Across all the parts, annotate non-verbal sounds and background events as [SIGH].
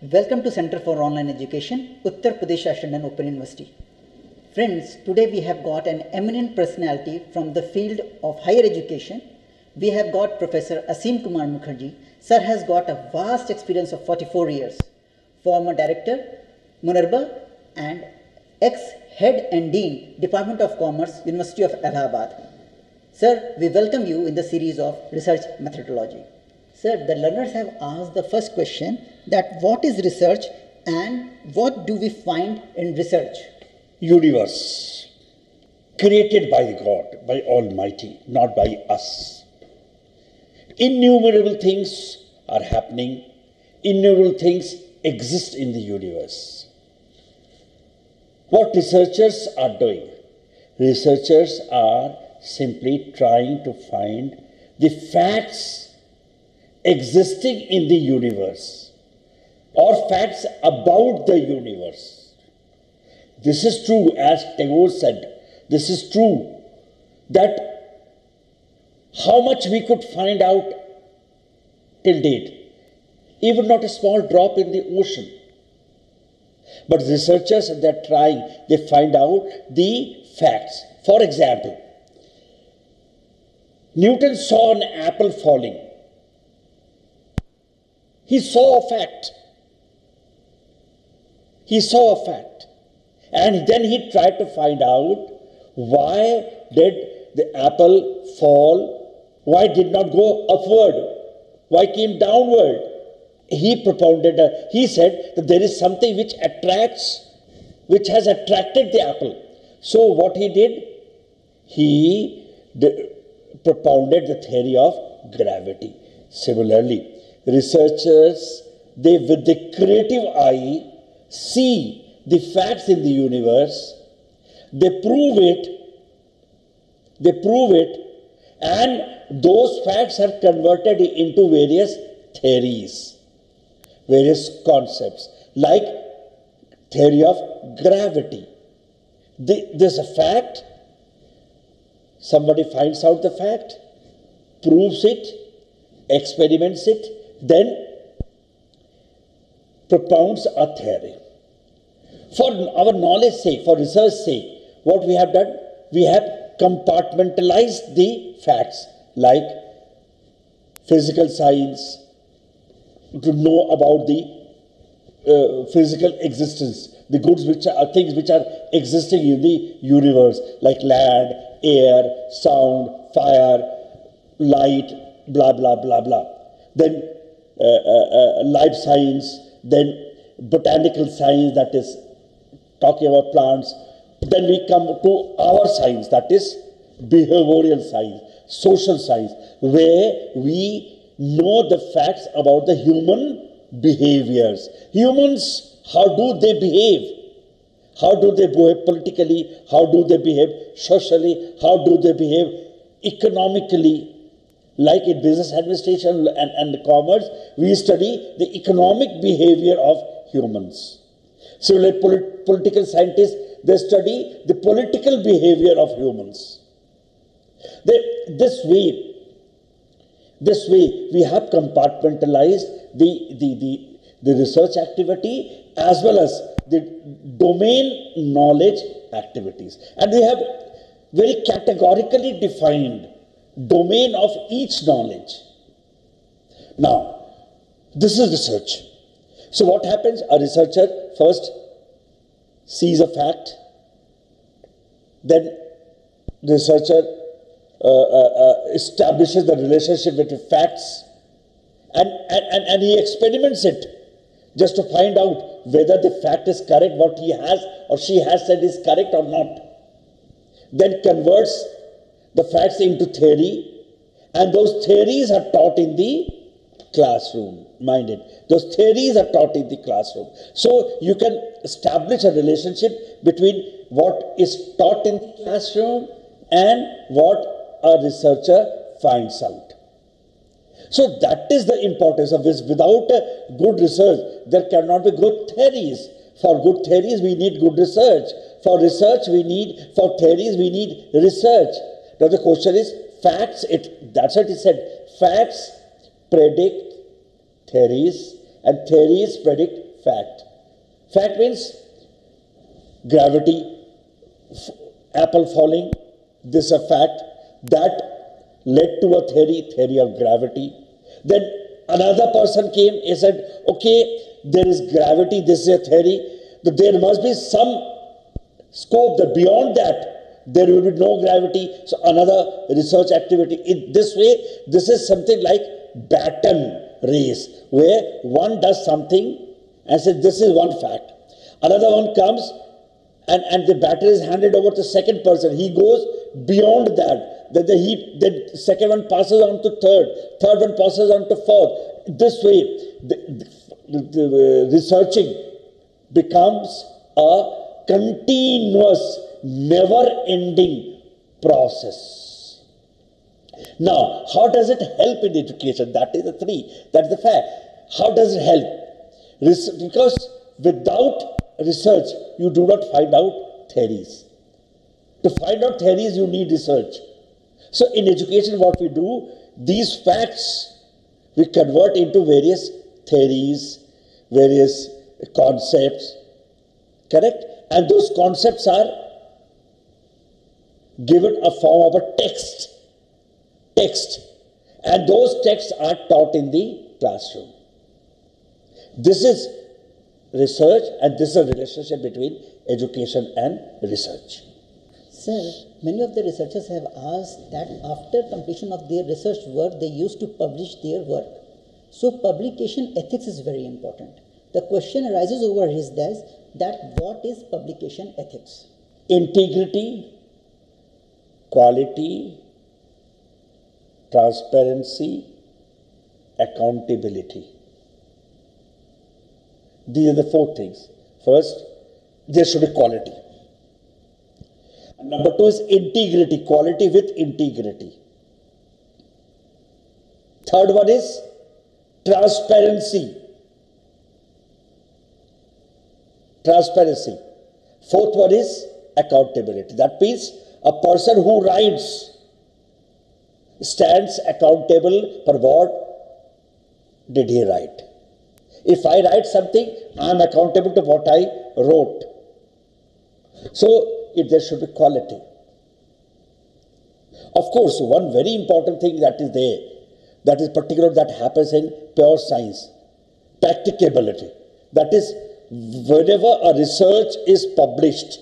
Welcome to Center for Online Education, Uttar Pradesh Ashland Open University. Friends, today we have got an eminent personality from the field of higher education. We have got Professor Asim Kumar Mukherjee. Sir has got a vast experience of 44 years. Former director, MONIRBA, and ex-head and dean, Department of Commerce, University of Allahabad. Sir, we welcome you in the series of research methodology. Sir, the learners have asked the first question that what is research and what do we find in research? universe created by God, by Almighty, not by us. Innumerable things are happening, innumerable things exist in the universe. What researchers are doing? Researchers are simply trying to find the facts existing in the universe or facts about the universe this is true, as Tagore said. This is true that how much we could find out till date, even not a small drop in the ocean. But researchers, they're trying, they find out the facts. For example, Newton saw an apple falling. He saw a fact. He saw a fact. And then he tried to find out why did the apple fall? Why did not go upward? Why came downward? He propounded, uh, he said that there is something which attracts, which has attracted the apple. So what he did? He propounded the theory of gravity. Similarly, researchers, they with the creative eye see the facts in the universe, they prove it, they prove it, and those facts are converted into various theories, various concepts, like theory of gravity. The, there's a fact, somebody finds out the fact, proves it, experiments it, then propounds a theory. For our knowledge sake, for research sake, what we have done, we have compartmentalized the facts like physical science, to know about the uh, physical existence, the goods which are things which are existing in the universe, like land, air, sound, fire, light, blah blah blah blah. Then uh, uh, uh life science, then botanical science, that is talking about plants. Then we come to our science, that is behavioral science, social science, where we know the facts about the human behaviors. Humans, how do they behave? How do they behave politically? How do they behave socially? How do they behave economically? Like in business administration and, and commerce, we study the economic behavior of humans. Similarly, polit- political scientists, they study the political behavior of humans. They, this way, this way, we have compartmentalized the, the, the, the research activity as well as the domain knowledge activities. And we have very categorically defined domain of each knowledge. Now, this is research. So, what happens? A researcher first sees a fact, then the researcher uh, uh, uh, establishes the relationship between facts and, and, and, and he experiments it just to find out whether the fact is correct, what he has or she has said is correct or not. Then converts the facts into theory, and those theories are taught in the classroom minded. Those theories are taught in the classroom. So you can establish a relationship between what is taught in the classroom and what a researcher finds out. So that is the importance of this. Without good research, there cannot be good theories. For good theories, we need good research. For research, we need, for theories, we need research. Now the question is, facts, it, that's what he said, facts predict theories and theories predict fact. Fact means gravity, apple falling, this is a fact that led to a theory, theory of gravity. Then another person came, he said, okay, there is gravity, this is a theory, but there must be some scope that beyond that there will be no gravity. So another research activity. In this way, this is something like baton race, where one does something and says this is one fact. Another one comes and, and the baton is handed over to the second person. He goes beyond that. Then the he then second one passes on to third, third one passes on to fourth. This way, the, the, the researching becomes a continuous, never ending process. Now, how does it help in education? That is the three. That is the fact. How does it help? Because without research, you do not find out theories. To find out theories, you need research. So, in education, what we do, these facts we convert into various theories, various concepts, correct? And those concepts are given a form of a text. Text. And those texts are taught in the classroom. This is research and this is a relationship between education and research. Sir, many of the researchers have asked that after completion of their research work, they used to publish their work. So, publication ethics is very important. The question arises over is this that what is publication ethics? Integrity, quality, transparency, accountability. These are the four things. First, there should be quality. Number two is integrity, quality with integrity. Third one is transparency. Transparency. Fourth one is accountability. That means a person who writes stands accountable for what did he write. If I write something, I am accountable to what I wrote. So if there should be quality. Of course, one very important thing that is there, that is particular that happens in pure science, practicability. That is, whenever a research is published,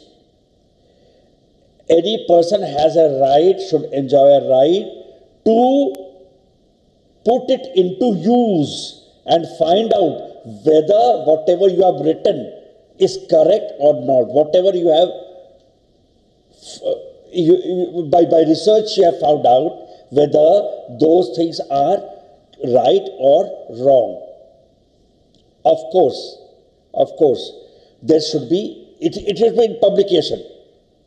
any person has a right, should enjoy a right to put it into use and find out whether whatever you have written is correct or not. Whatever you have, uh, you, you, by, by research, you have found out whether those things are right or wrong. Of course, of course, there should be, it, it should be in publication,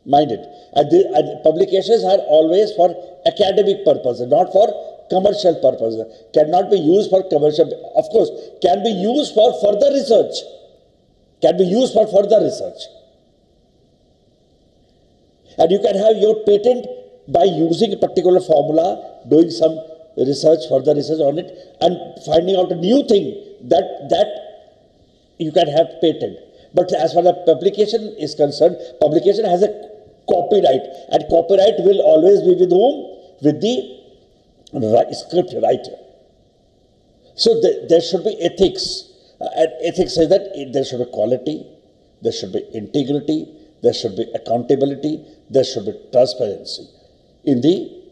mind it. And, the, and publications are always for academic purposes, not for commercial purposes. Cannot be used for commercial, of course, can be used for further research. Can be used for further research. And you can have your patent by using a particular formula, doing some research, further research on it, and finding out a new thing that that you can have patent. But as far as publication is concerned, publication has a copyright, and copyright will always be with whom? With the script writer. So the, there should be ethics. Uh, and ethics says that it, there should be quality, there should be integrity, there should be accountability, there should be transparency in the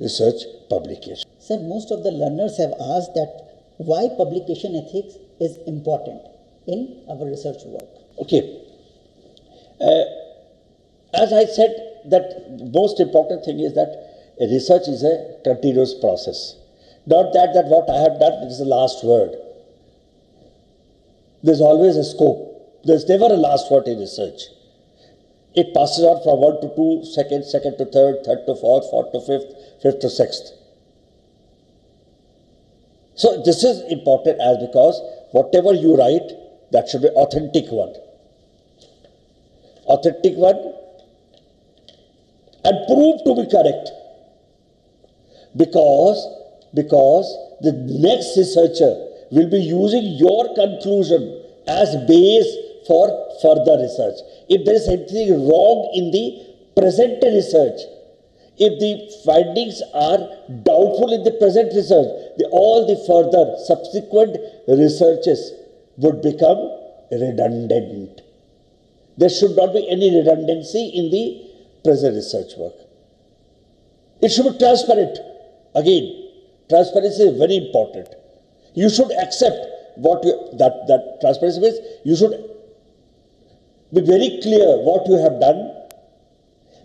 research publication. Sir, most of the learners have asked that why publication ethics is important in our research work. Okay. Uh, as I said, that most important thing is that research is a continuous process. Not that that what I have done is the last word. There's always a scope. There's never a last word in research. It passes on from one to two, second, second to third, third to fourth, fourth to fifth, fifth to sixth. So this is important as because whatever you write, that should be authentic one. Authentic one and prove to be correct. Because, because the next researcher will be using your conclusion, as base for further research. If there is anything wrong in the present research, if the findings are doubtful in the present research, the, all the further subsequent researches would become redundant. There should not be any redundancy in the present research work. It should be transparent. Again, transparency is very important. You should accept what you, that, that transparency means you should be very clear what you have done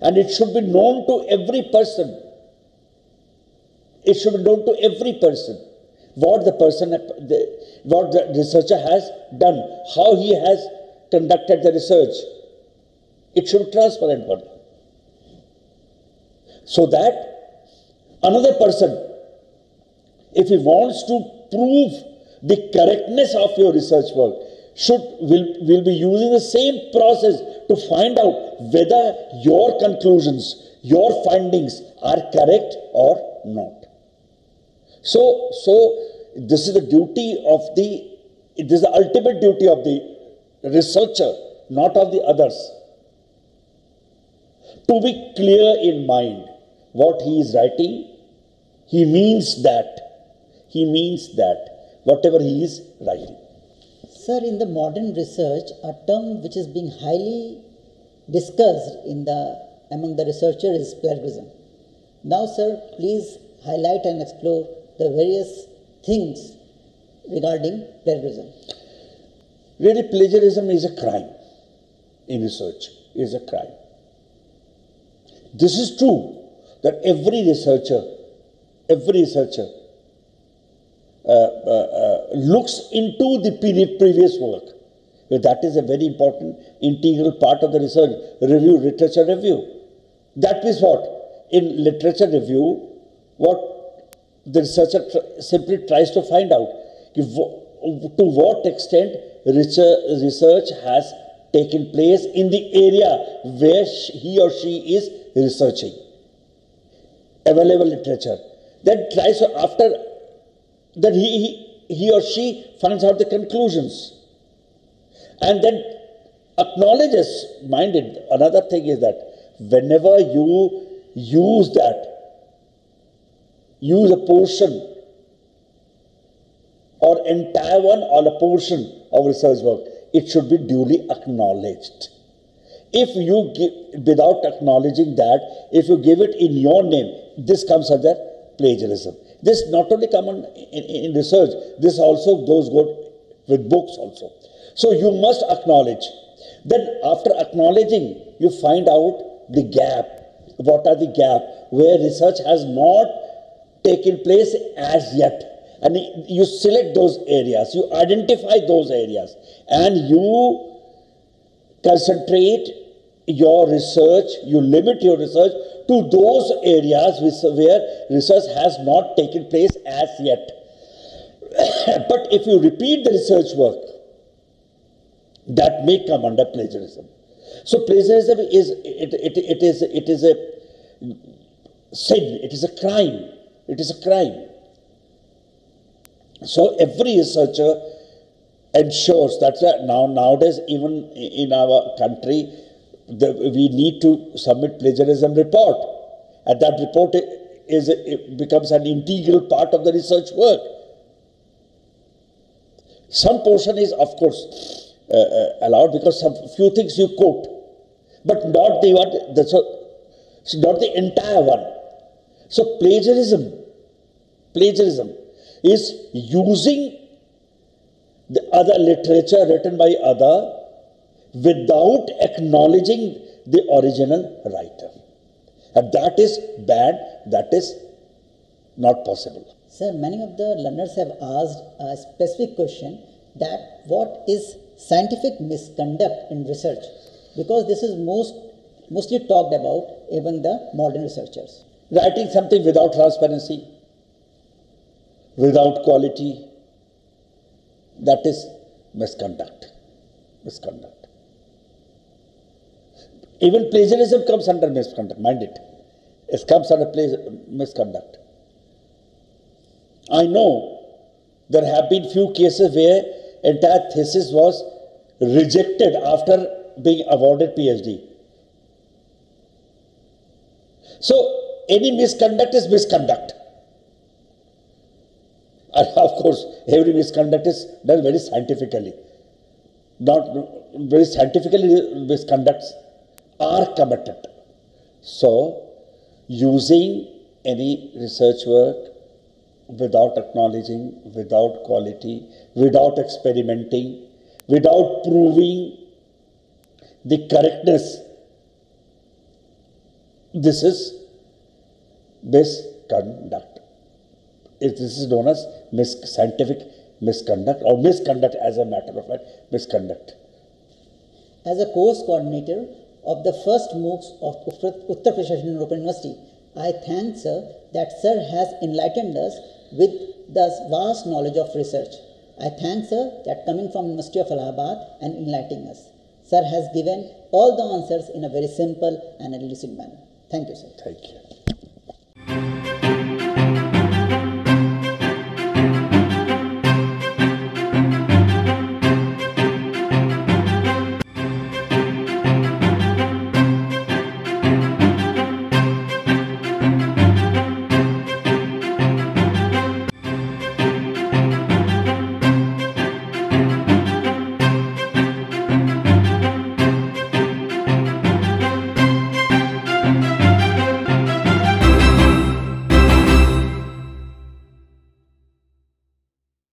and it should be known to every person. It should be known to every person what the person, what the researcher has done, how he has conducted the research. It should be transparent one. So that another person, if he wants to prove the correctness of your research work, should will, will be using the same process to find out whether your conclusions, your findings are correct or not. So, so this is the duty of the, this is the ultimate duty of the researcher, not of the others. To be clear in mind what he is writing, he means that. He means that, whatever he is writing. Sir, in the modern research, a term which is being highly discussed in the among the researchers is plagiarism. Now, sir, please highlight and explore the various things regarding plagiarism. Really, plagiarism is a crime in research, is a crime. This is true that every researcher, every researcher uh, uh, uh, looks into the previous work. That is a very important integral part of the research review, literature review. That is what? In literature review, what the researcher tr simply tries to find out to what extent research has taken place in the area where he or she is researching. Available literature. Then tries after that he, he he or she finds out the conclusions. And then acknowledges, mind it, another thing is that whenever you use that, use a portion or entire one or a portion of research work, it should be duly acknowledged. If you give, without acknowledging that, if you give it in your name, this comes under plagiarism. This not only common in, in, research, this also goes good with books also. So you must acknowledge. Then after acknowledging, you find out the gap. What are the gap where research has not taken place as yet? And you select those areas, you identify those areas, and you concentrate your research, you limit your research to those areas which, where research has not taken place as yet. [COUGHS] but if you repeat the research work, that may come under plagiarism. So plagiarism is it, it, it is it is a sin, it is a crime. It is a crime. So every researcher ensures that now nowadays even in our country the, we need to submit plagiarism report. And that report is becomes an integral part of the research work. Some portion is of course uh, uh, allowed because some few things you quote but not the the so, not the entire one. So plagiarism plagiarism is using the other literature written by other without acknowledging the original writer. And that is bad, that is not possible. Sir, many of the learners have asked a specific question that what is scientific misconduct in research? Because this is most mostly talked about even the modern researchers. Writing something without transparency, without quality, that is misconduct. Misconduct. Even plagiarism comes under misconduct, mind it. It comes under misconduct. I know there have been few cases where entire thesis was rejected after being awarded PhD. So, any misconduct is misconduct. [LAUGHS] And of course, every misconduct is done very scientifically. Not very scientifically, misconducts are committed. So, using any research work without acknowledging, without quality, without experimenting, without proving the correctness, this is misconduct. It- This is known as mis- scientific misconduct or misconduct as a matter of fact, misconduct. As a course coordinator of the first MOOCs of Uttar Pradesh Open University, I thank Sir that Sir has enlightened us with the vast knowledge of research. I thank Sir that coming from the University of Allahabad and enlightening us. Sir has given all the answers in a very simple and elusive manner. Thank you, sir. Thank you.